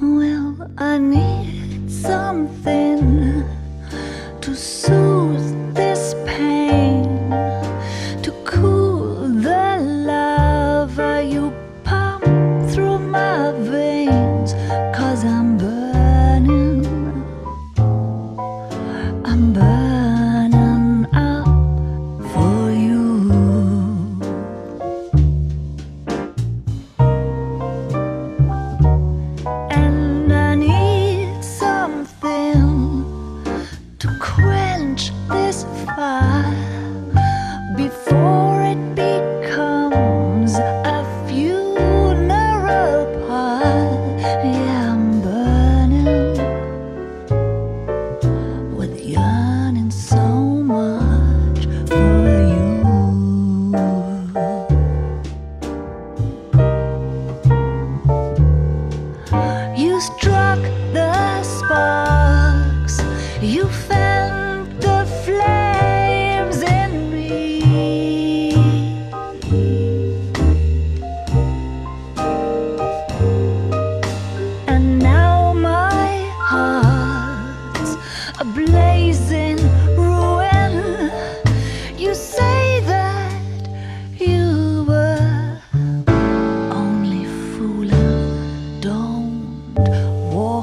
Well, I need something to say. Bờ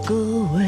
go away.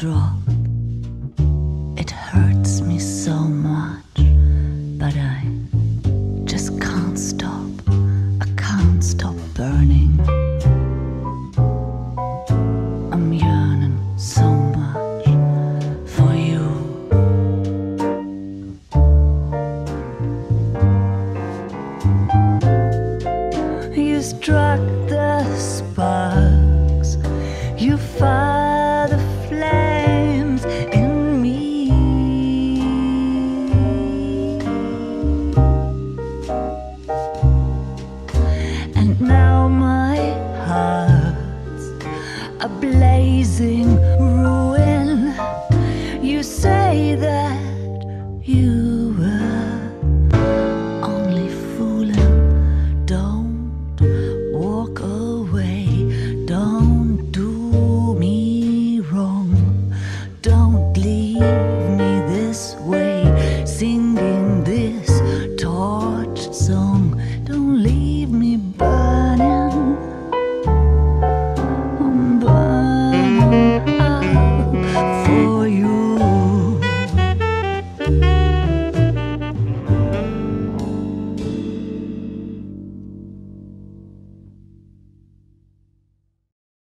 It hurts me so much, but I just can't stop. I can't stop burning. I'm yearning so much for you. You struck the spot. now my heart's a blazing ruin. You say that you were only fooling. Don't walk away. Don't do me wrong. Don't leave me this way, singing.